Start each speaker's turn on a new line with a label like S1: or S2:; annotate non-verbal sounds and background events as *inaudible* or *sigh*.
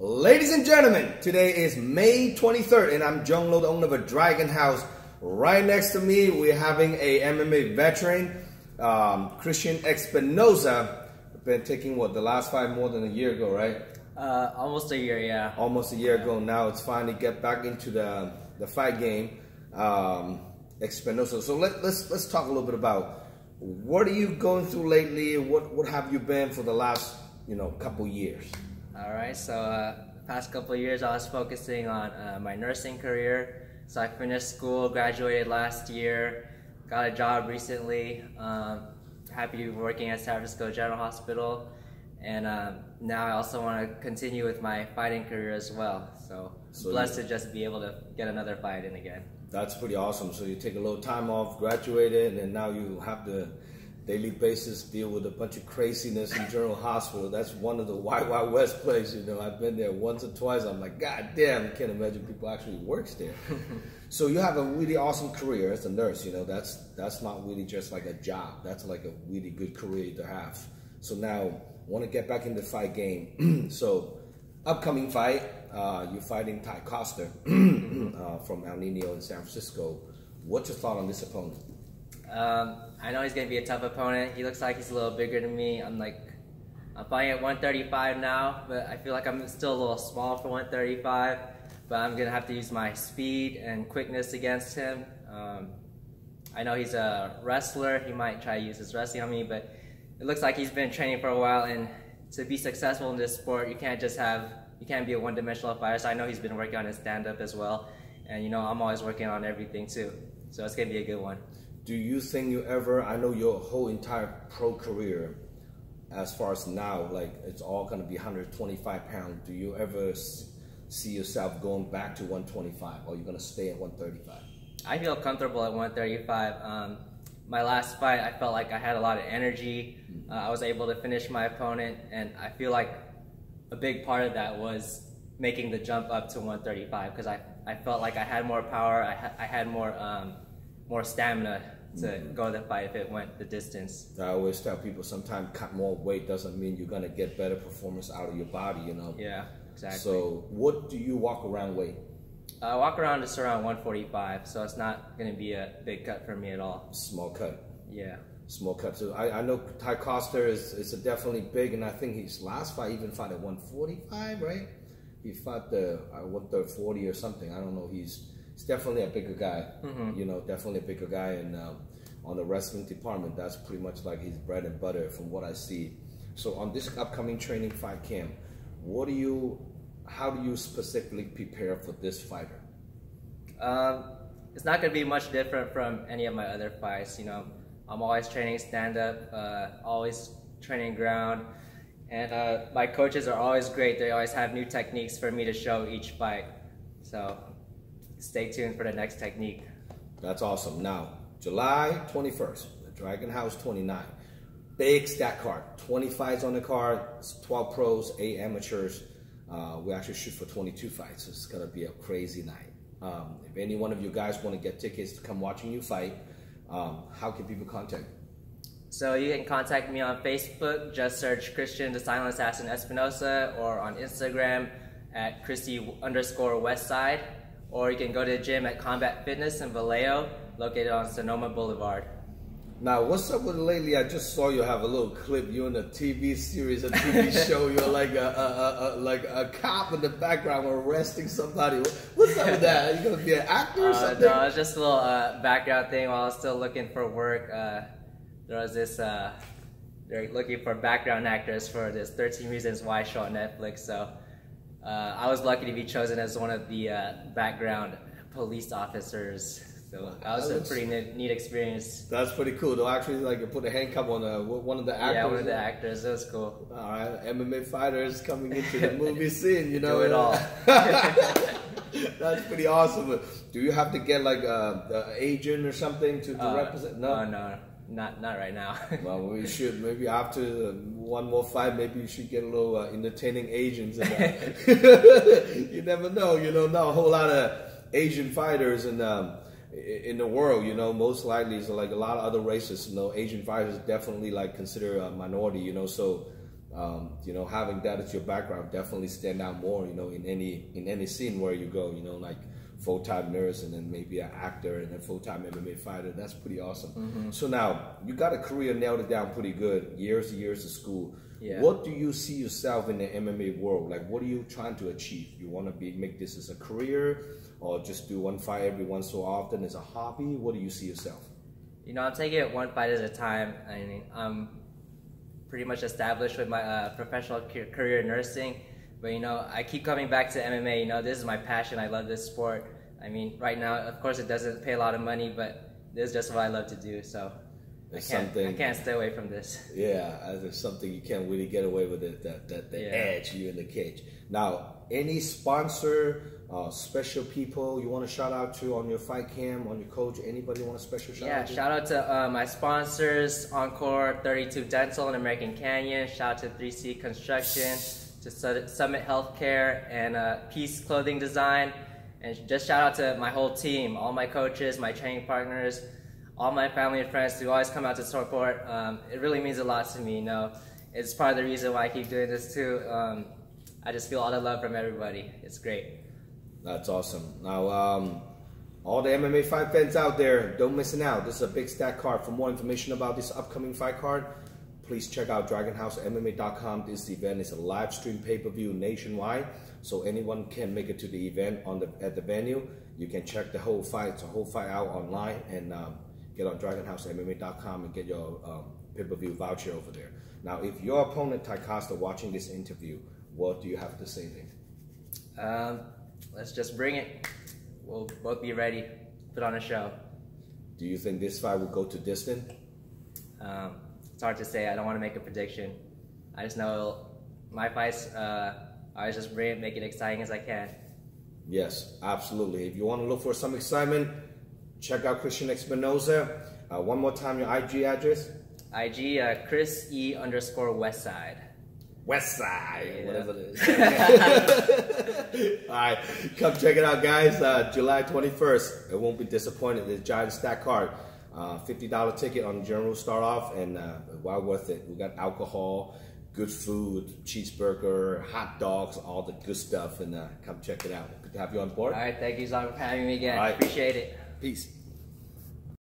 S1: Ladies and gentlemen, today is May 23rd and I'm John Lo, the owner of a Dragon House. Right next to me, we're having a MMA veteran, um, Christian Espinosa. Been taking what, the last fight more than a year ago, right?
S2: Uh, almost a year, yeah.
S1: Almost a year ago now. It's finally get back into the, the fight game. Um, Espinosa. So let, let's, let's talk a little bit about what are you going through lately? What, what have you been for the last, you know, couple years?
S2: All right, so uh, past couple years I was focusing on uh, my nursing career. So I finished school, graduated last year, got a job recently. Um, happy to be working at San Francisco General Hospital. And um, now I also want to continue with my fighting career as well. So,
S1: So
S2: blessed
S1: you-
S2: to just be able to get another fight in again.
S1: That's pretty awesome. So you take a little time off, graduated, and now you have to daily basis deal with a bunch of craziness in General Hospital. That's one of the Wild Wild West places. You know, I've been there once or twice. I'm like, God damn, I can't imagine people actually works there. *laughs* so you have a really awesome career as a nurse. You know, that's that's not really just like a job. That's like a really good career to have. So now want to get back in the fight game. *clears throat* so upcoming fight, uh, you're fighting Ty Costa *clears throat* uh, from El Nino in San Francisco. What's your thought on this opponent?
S2: Um, I know he's gonna be a tough opponent. He looks like he's a little bigger than me. I'm like, I'm fighting at 135 now, but I feel like I'm still a little small for 135. But I'm gonna have to use my speed and quickness against him. Um, I know he's a wrestler. He might try to use his wrestling on me, but it looks like he's been training for a while. And to be successful in this sport, you can't just have, you can't be a one-dimensional fighter. So I know he's been working on his stand-up as well. And you know, I'm always working on everything too. So it's gonna be a good one.
S1: Do you think you ever, I know your whole entire pro career, as far as now, like it's all going to be 125 pounds. Do you ever see yourself going back to 125 or you going to stay at 135?
S2: I feel comfortable at 135. Um, my last fight, I felt like I had a lot of energy. Uh, I was able to finish my opponent, and I feel like a big part of that was making the jump up to 135 because I, I felt like I had more power, I, ha- I had more um, more stamina to go the fight if it went the distance.
S1: I always tell people sometimes cut more weight doesn't mean you're going to get better performance out of your body, you know?
S2: Yeah, exactly.
S1: So, what do you walk around weight?
S2: I walk around just around 145, so it's not going to be a big cut for me at all.
S1: Small cut.
S2: Yeah.
S1: Small cut. So I, I know Ty Costa is, is a definitely big, and I think his last fight even fought at 145, right? He fought the uh, 140 or something. I don't know. He's he's definitely a bigger guy. You know, definitely a bigger guy, and um, on the wrestling department, that's pretty much like his bread and butter from what I see. So on this upcoming training fight camp, what do you, how do you specifically prepare for this fighter?
S2: Um, it's not going to be much different from any of my other fights. You know, I'm always training stand up, uh, always training ground, and uh, my coaches are always great. They always have new techniques for me to show each fight. So stay tuned for the next technique.
S1: That's awesome. Now, July 21st, the Dragon House 29. Big stat card. 20 fights on the card, 12 pros, 8 amateurs. Uh, we actually shoot for 22 fights. So it's going to be a crazy night. Um, if any one of you guys want to get tickets to come watching you fight, um, how can people contact you?
S2: So you can contact me on Facebook. Just search Christian the Silent Assassin Espinosa, or on Instagram at Christy underscore Westside, or you can go to the gym at Combat Fitness in Vallejo, located on Sonoma Boulevard.
S1: Now, what's up with lately? I just saw you have a little clip. You're in a TV series, a TV *laughs* show. You're like a, a, a, a like a cop in the background arresting somebody. What's up with that? Are you gonna be an actor or
S2: Uh,
S1: something?
S2: no, it's just a little uh, background thing while I was still looking for work. Uh, there was this, uh, they're looking for background actors for this 13 Reasons Why show on Netflix. So uh, I was lucky to be chosen as one of the uh, background police officers. So that was
S1: That
S2: a pretty neat, neat experience.
S1: That's pretty cool. They'll actually like put a handcuff on uh, one of the actors.
S2: Yeah, one of the actors. It was cool.
S1: All right, MMA fighters coming into the movie *laughs* scene. You know
S2: Do it all. *laughs*
S1: That's pretty awesome. Do you have to get like a, a agent or something to, to
S2: Uh,
S1: represent?
S2: No, no, not not right now. *laughs*
S1: Well, we should maybe after one more fight, maybe you should get a little uh, entertaining Asians. *laughs* You never know. You know, not a whole lot of Asian fighters in um, in the world. You know, most likely it's like a lot of other races. You know, Asian fighters definitely like consider a minority. You know, so um, you know, having that as your background definitely stand out more. You know, in any in any scene where you go, you know, like full time nurse and then maybe an actor and then full time MMA fighter. That's pretty awesome. Mm-hmm. So now you got a career nailed it down pretty good. Years and years of school. Yeah. What do you see yourself in the MMA world? Like, what are you trying to achieve? You want to be make this as a career, or just do one fight every once so often as a hobby? What do you see yourself?
S2: You know, I'm taking it one fight at a time. I mean, I'm pretty much established with my uh, professional career in nursing. But you know, I keep coming back to MMA. You know, this is my passion. I love this sport. I mean, right now, of course, it doesn't pay a lot of money, but this is just what I love to do. So I can't, I can't stay away from this.
S1: Yeah, there's something you can't really get away with it. That that the yeah. edge you in the cage. Now, any sponsor, uh, special people you want to shout out to on your fight cam, on your coach? Anybody want a special shout
S2: yeah,
S1: out?
S2: Yeah, shout out to uh, my sponsors: Encore 32 Dental and American Canyon. Shout out to 3C Construction, to Summit Healthcare, and uh, Peace Clothing Design. And just shout out to my whole team, all my coaches, my training partners, all my family and friends who always come out to support. Um, it really means a lot to me. You know, it's part of the reason why I keep doing this too. Um, I just feel all the love from everybody. It's great.
S1: That's awesome. Now, um, all the MMA fight fans out there, don't miss it out. This is a big stack card. For more information about this upcoming fight card, please check out DragonHouseMMA.com. This event is a live stream pay-per-view nationwide, so anyone can make it to the event on the at the venue. You can check the whole fight, the whole fight out online, and um, get on DragonHouseMMA.com and get your um, pay-per-view voucher over there. Now, if your opponent Ty Costa watching this interview, what do you have to say then?
S2: Um, let's just bring it. We'll both be ready. Put on a show.
S1: Do you think this fight will go to distance?
S2: Um, it's hard to say. I don't want to make a prediction. I just know my fights, uh, I just make it exciting as I can.
S1: Yes, absolutely. If you want to look for some excitement, check out Christian Espinosa. Uh, one more time, your IG address?
S2: IG, uh, Chris E underscore Westside.
S1: West Side, yeah. whatever it is. *laughs* All right, come check it out, guys. Uh, July 21st. It won't be disappointed. The Giant Stack card. Uh, $50 ticket on general start off and uh, well worth it. We got alcohol, good food, cheeseburger, hot dogs, all the good stuff. And uh, come check it out. Good to have you on board.
S2: All right, thank you so much for having me again. Appreciate it.
S1: Peace.